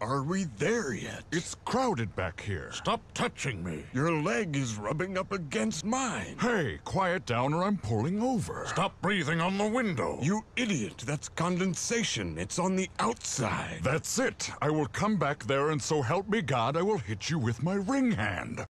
Are we there yet? It's crowded back here. Stop touching me. Your leg is rubbing up against mine. Hey, quiet down or I'm pulling over. Stop breathing on the window. You idiot. That's condensation. It's on the outside. That's it. I will come back there and so help me God, I will hit you with my ring hand.